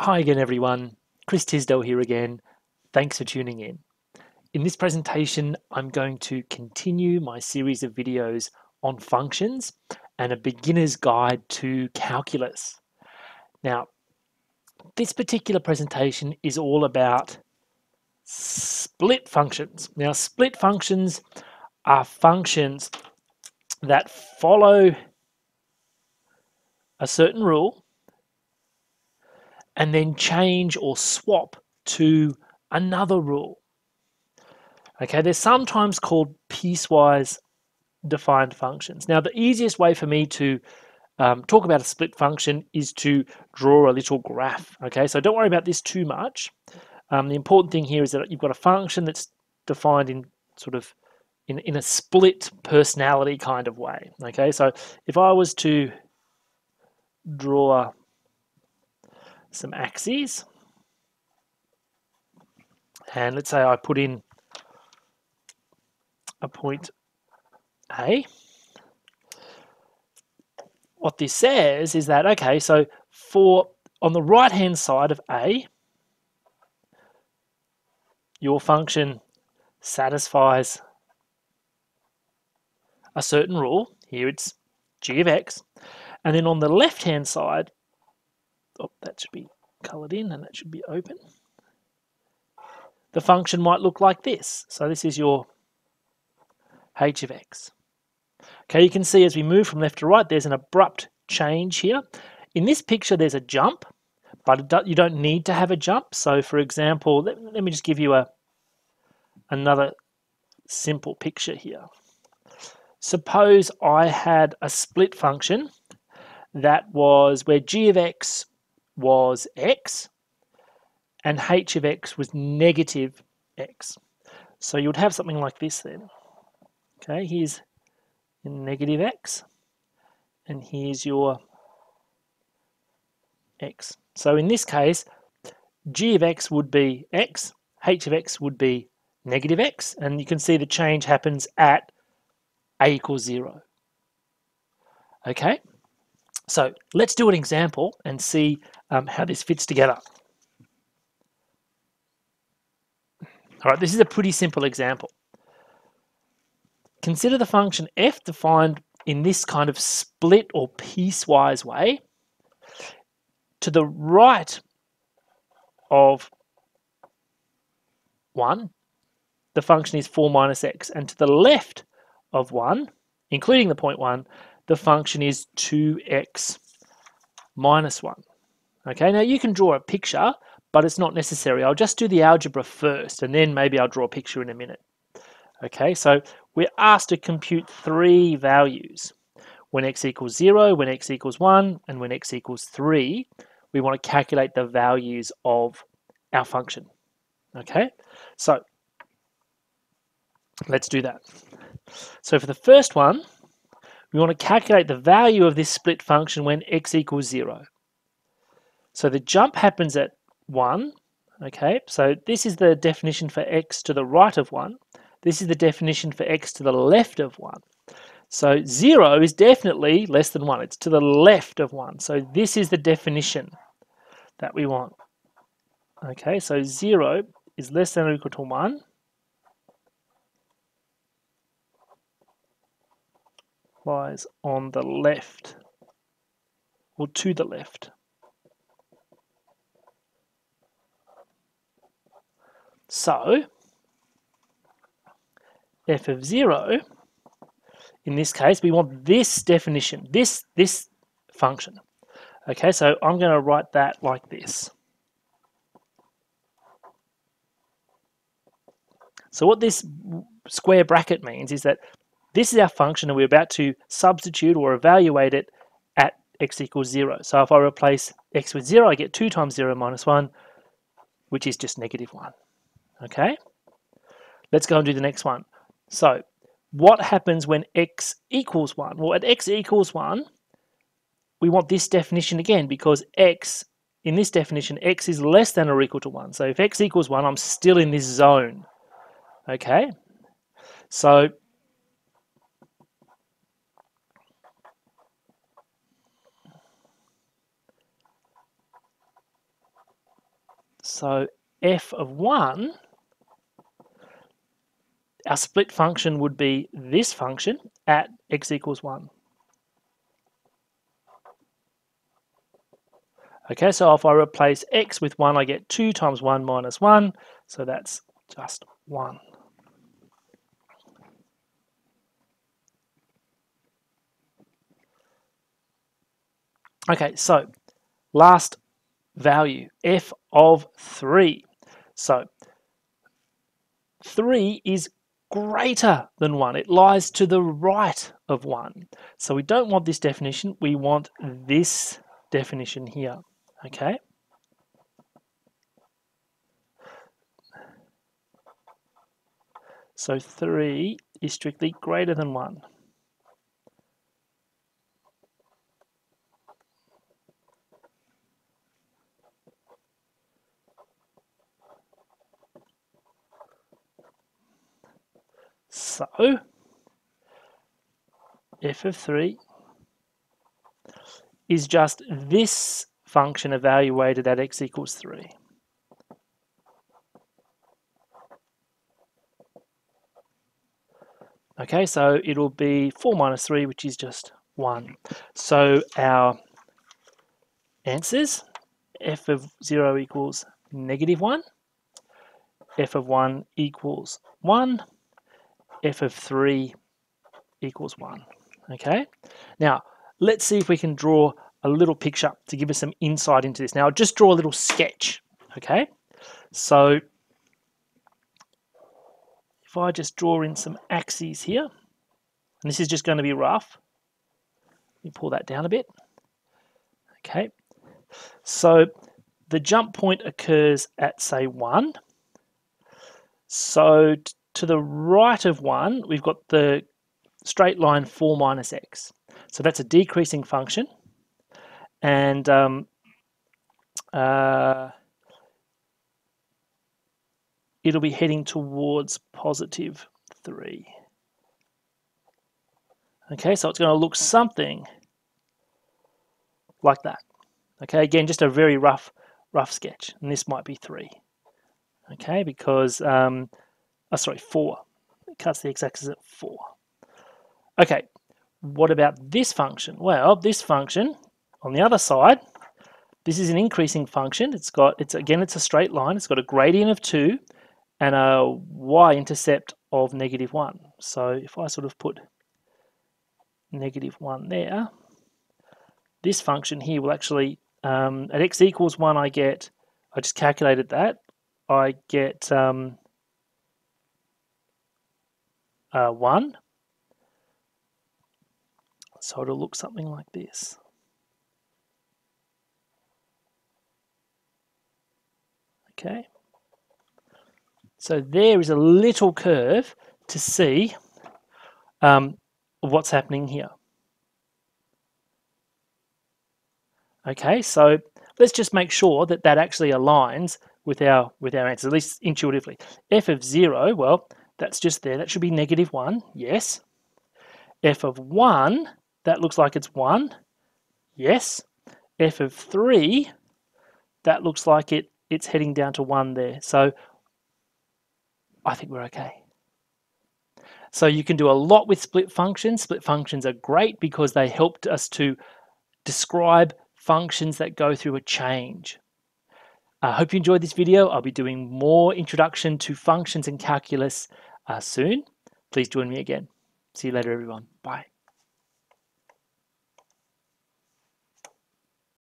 Hi again, everyone. Chris Tisdell here again. Thanks for tuning in. In this presentation, I'm going to continue my series of videos on functions and a beginner's guide to calculus. Now, this particular presentation is all about split functions. Now, split functions are functions that follow a certain rule and then change or swap to another rule. Okay, they're sometimes called piecewise defined functions. Now, the easiest way for me to um, talk about a split function is to draw a little graph. Okay, so don't worry about this too much. Um, the important thing here is that you've got a function that's defined in sort of in, in a split personality kind of way. Okay, so if I was to draw some axes. And let's say I put in a point A. What this says is that, okay, so for on the right hand side of A, your function satisfies a certain rule. Here it's g of x. And then on the left hand side, oh, that should be colored in and that should be open. The function might look like this. So this is your h of x. Okay, you can see as we move from left to right, there's an abrupt change here. In this picture, there's a jump, but you don't need to have a jump. So for example, let, let me just give you a another simple picture here. Suppose I had a split function that was where g of x was x and h of x was negative x. So you would have something like this then. Okay, here's negative x and here's your x. So in this case, g of x would be x, h of x would be negative x, and you can see the change happens at a equals 0. Okay, so let's do an example and see um, how this fits together. All right, this is a pretty simple example. Consider the function f defined in this kind of split or piecewise way. To the right of 1, the function is 4 minus x, and to the left of 1, including the point 1, the function is 2x minus 1. Okay, now you can draw a picture, but it's not necessary. I'll just do the algebra first, and then maybe I'll draw a picture in a minute. Okay, so we're asked to compute three values. When x equals 0, when x equals 1, and when x equals 3, we want to calculate the values of our function. Okay, so let's do that. So for the first one, we want to calculate the value of this split function when x equals 0. So the jump happens at 1. Okay, so this is the definition for x to the right of 1. This is the definition for x to the left of 1. So 0 is definitely less than 1. It's to the left of 1. So this is the definition that we want. Okay, so 0 is less than or equal to 1. lies on the left or to the left. So, f of 0, in this case, we want this definition, this, this function. Okay, so I'm going to write that like this. So what this square bracket means is that this is our function and we're about to substitute or evaluate it at x equals 0. So if I replace x with 0, I get 2 times 0 minus 1, which is just negative 1. Okay? Let's go and do the next one. So what happens when x equals 1? Well, at x equals 1, we want this definition again because x, in this definition, x is less than or equal to 1. So if x equals 1, I'm still in this zone. Okay? So So f of 1, our split function would be this function at x equals 1. Okay, so if I replace x with 1, I get 2 times 1 minus 1, so that's just 1. Okay, so last value, f of 3. So 3 is greater than 1. It lies to the right of 1. So we don't want this definition. We want this definition here. Okay? So 3 is strictly greater than 1. So, f of 3 is just this function evaluated at x equals 3. Okay, so it'll be 4 minus 3, which is just 1. So our answers, f of 0 equals negative 1, f of 1 equals 1, f of 3 equals 1. Okay, now let's see if we can draw a little picture to give us some insight into this. Now, I'll just draw a little sketch. Okay, so if I just draw in some axes here, and this is just going to be rough, let me pull that down a bit. Okay, so the jump point occurs at say 1. So to the right of 1, we've got the straight line 4 minus x. So that's a decreasing function. And um, uh, it'll be heading towards positive 3. Okay, so it's going to look something like that. Okay, again, just a very rough, rough sketch. And this might be 3. Okay, because um, oh, sorry, 4. It cuts the x-axis at 4. Okay, what about this function? Well, this function, on the other side, this is an increasing function. It's got, it's again, it's a straight line. It's got a gradient of 2 and a y-intercept of negative 1. So if I sort of put negative 1 there, this function here will actually, um, at x equals 1, I get, I just calculated that, I get um, uh, 1. So it'll look something like this. Okay. So there is a little curve to see um, what's happening here. Okay, so let's just make sure that that actually aligns with our with our answer, at least intuitively. f of 0, well, that's just there. That should be negative 1. Yes. f of 1, that looks like it's 1. Yes. f of 3, that looks like it it's heading down to 1 there. So I think we're okay. So you can do a lot with split functions. Split functions are great because they helped us to describe functions that go through a change. I hope you enjoyed this video. I'll be doing more introduction to functions and calculus uh, soon. Please join me again. See you later, everyone. Bye.